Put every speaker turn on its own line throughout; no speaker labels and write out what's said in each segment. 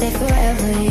stay forever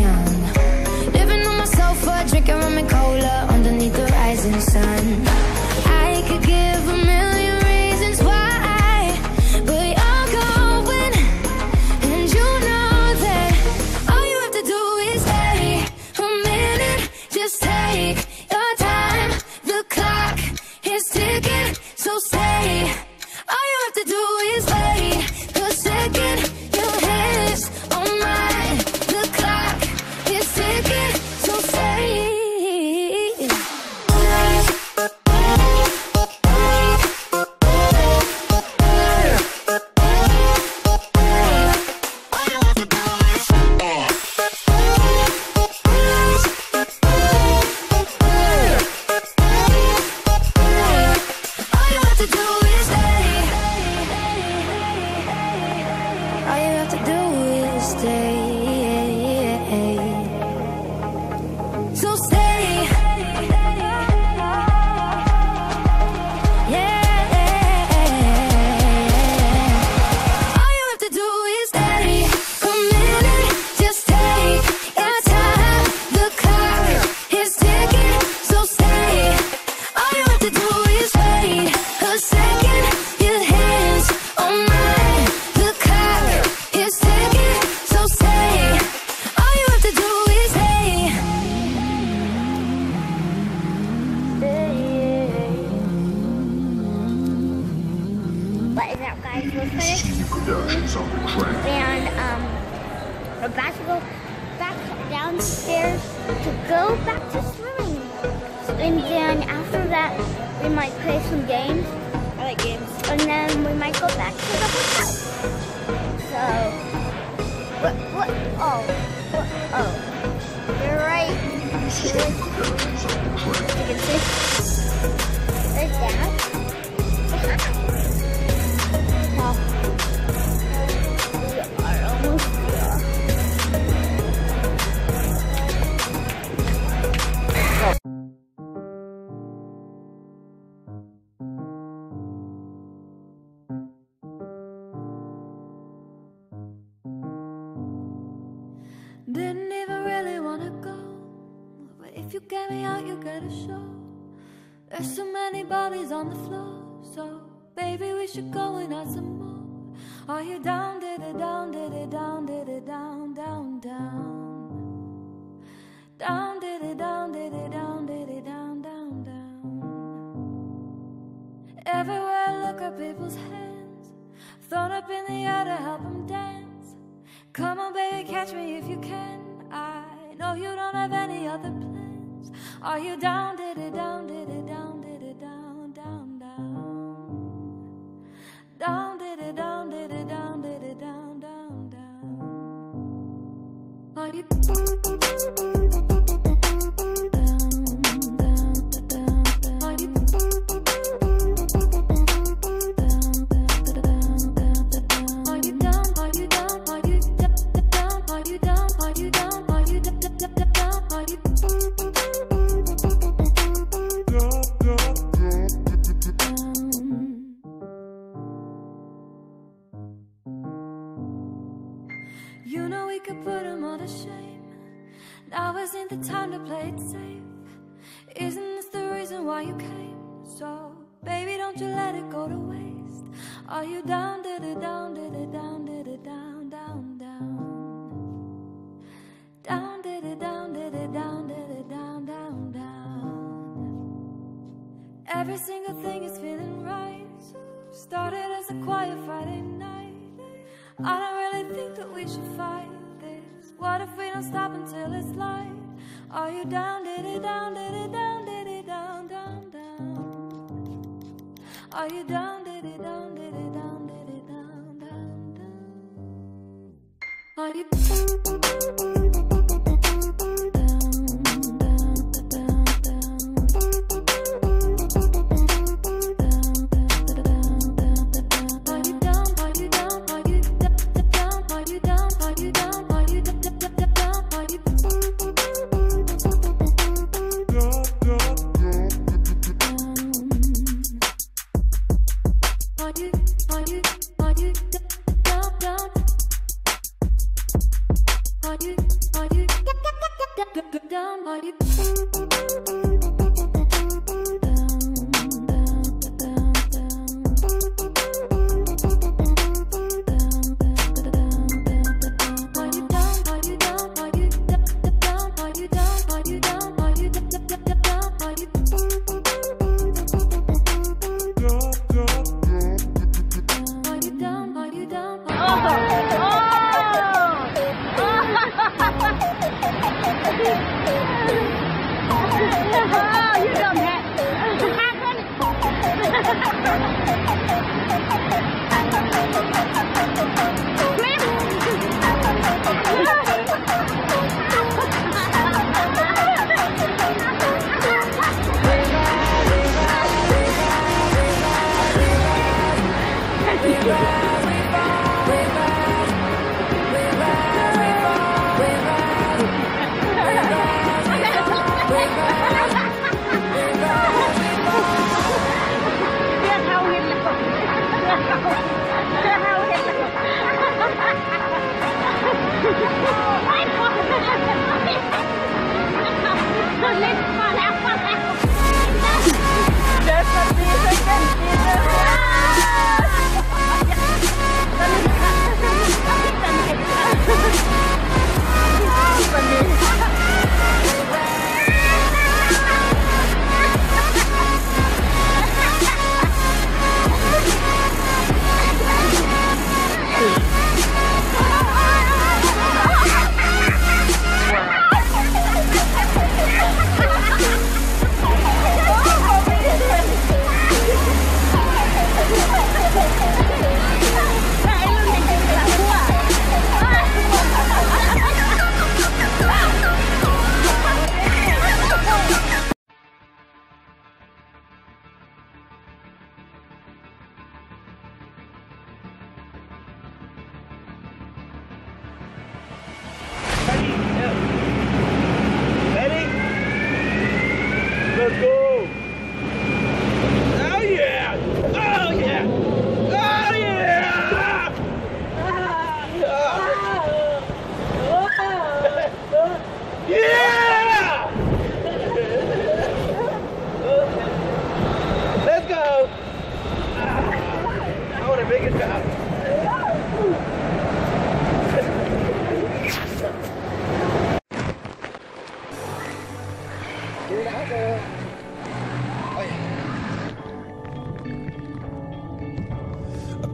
And
then after that, we might play some games. I like games. And then we might go back to the
Didn't even really wanna go, but if you get me out, you get a show. There's so many bodies on the floor, so baby, we should go and add some more. Are you down, did it down, did it down, did it down, down, down? Down, did it down, did it down, did it down, down, down. Everywhere I look at people's hands, thrown up in the air to help them dance. Come on, baby, catch me if you can. I know you don't have any other plans. Are you down, did it down, did it
we could put them all to shame. Now isn't the time to play it safe. Isn't this the reason why you came? So, baby, don't you let it go to waste. Are you down, did it down, did it down, did it down, down, down? Down, did it down, did it down, did it down, down, down. Every single thing is feeling right. Started as a quiet Friday night. I don't really think that we should fight. What if we don't stop until it's light? Are you down, did down, down, down, down, down? Are you down, down, down, it down, down, down? Are you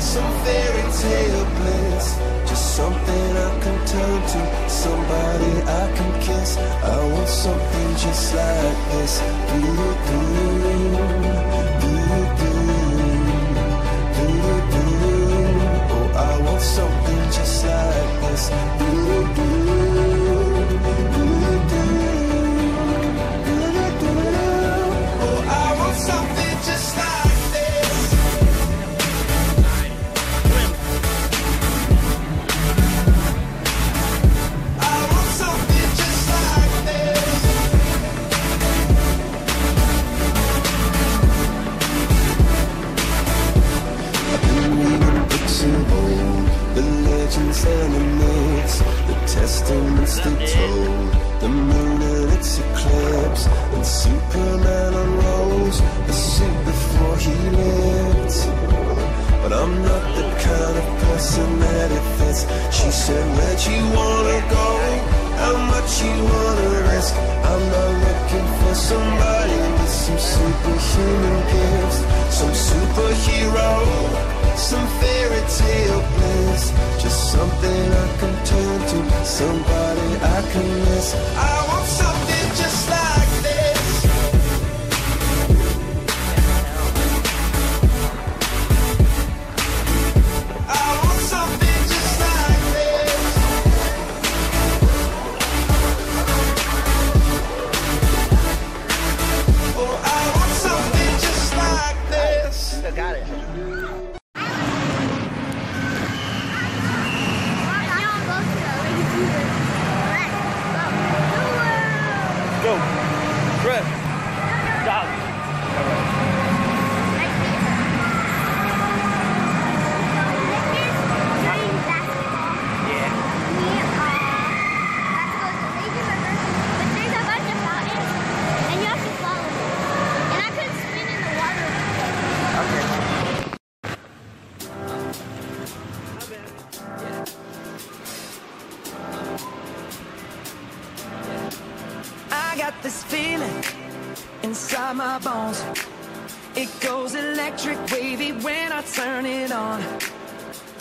some fairy tale bliss. Just something I can turn to, somebody I can kiss. I want something just like this. Do do do do do do do. Oh, I want something just like this. legends and the the testaments they told, the moon and its eclipse, and Superman unrolls a suit before he lived. But I'm not the kind of person that it fits. She said, Where'd you wanna go? How much you wanna risk? I'm not looking for somebody with some superhuman gifts, some superhero, some fairy tale bliss. Just something I can turn to, somebody I can miss. I want something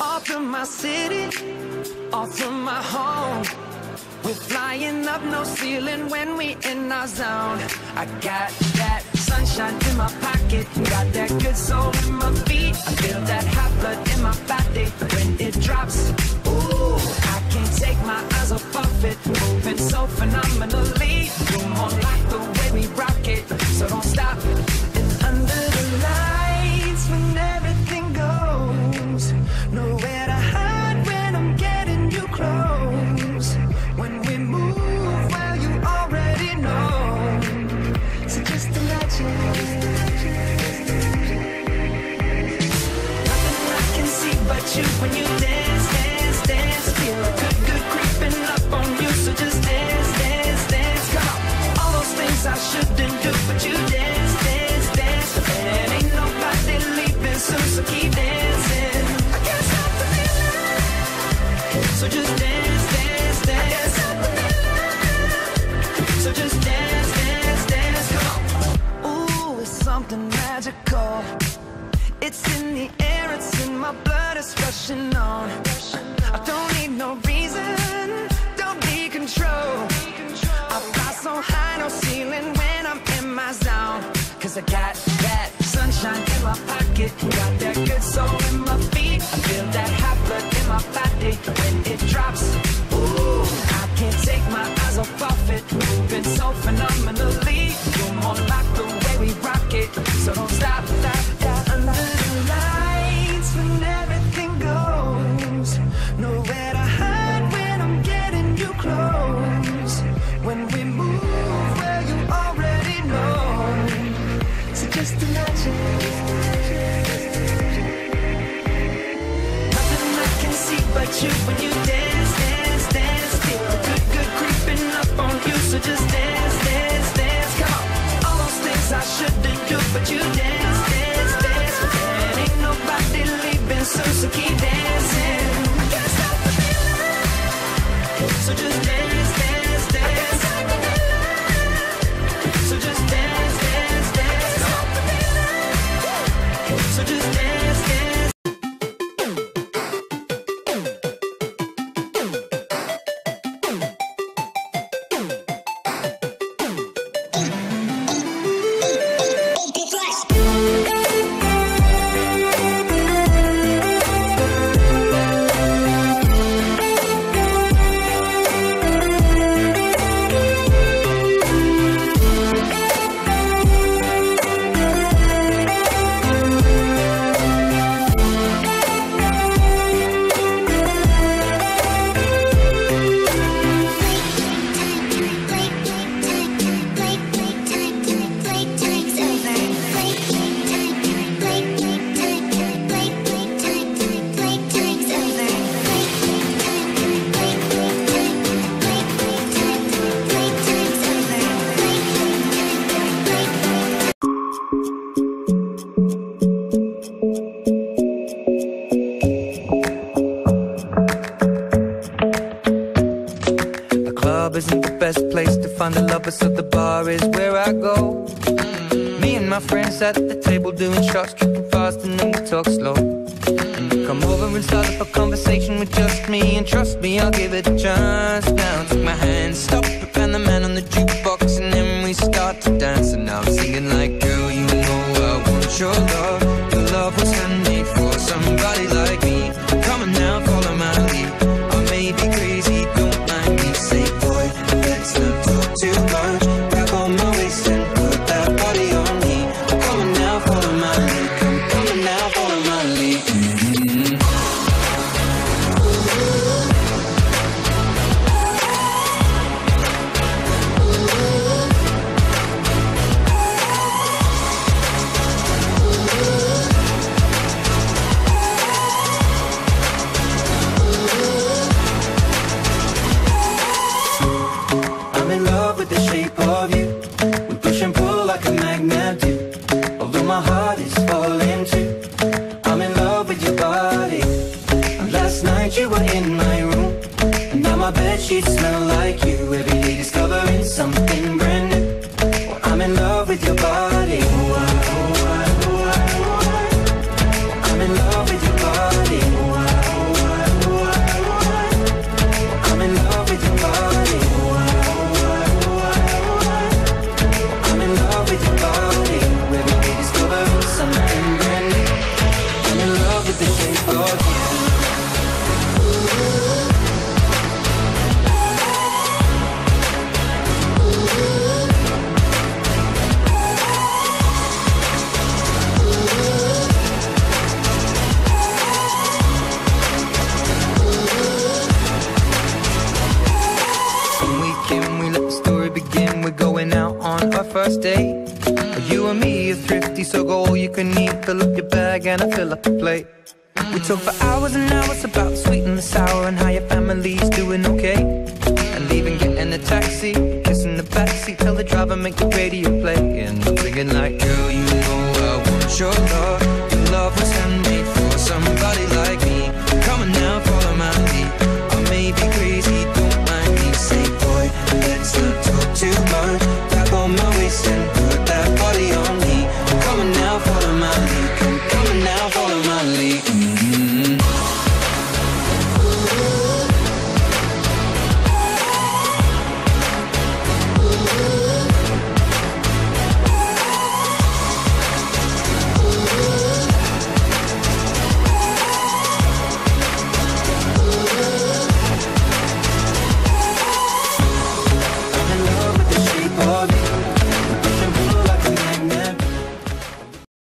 All through my city, all through my home. We're flying up no ceiling when we in our zone. I got that sunshine in my pocket, got that good soul in my feet. I feel that hot blood in my body when it drops. Ooh, I can't take my eyes off of it, moving so phenomenally. You're more like the way we rock it, so don't stop. In the air, it's in my blood, it's rushing on. I don't need no reason, don't need control. I fly so high, no ceiling when I'm in my zone. Cause I got that sunshine in my pocket, got that good soul in my feet. I feel that hot blood in my body when it drops. Ooh, I can't take my eyes off of it, moving so phenomenally. You're more like the way we rock it, so don't stop, stop, you. When we move, well you already know. So just imagine. Nothing I can see but you when you
my friends at the table doing shots, tripping fast, and then we talk slow. And you come over and start up a conversation with just me, and trust me, I'll give it a chance. Now take my hand, stop and the man on the jukebox, and then we start to dance. And now I'm singing like, girl, you know I want. Your love so go all you can eat. Fill up your bag and I fill up the plate. We talk for hours and hours about sweet and the sour and how your family's doing okay. And leaving, getting a taxi, kissing the backseat, tell the driver make the radio play. And I'm thinking like, girl, you know I want your love.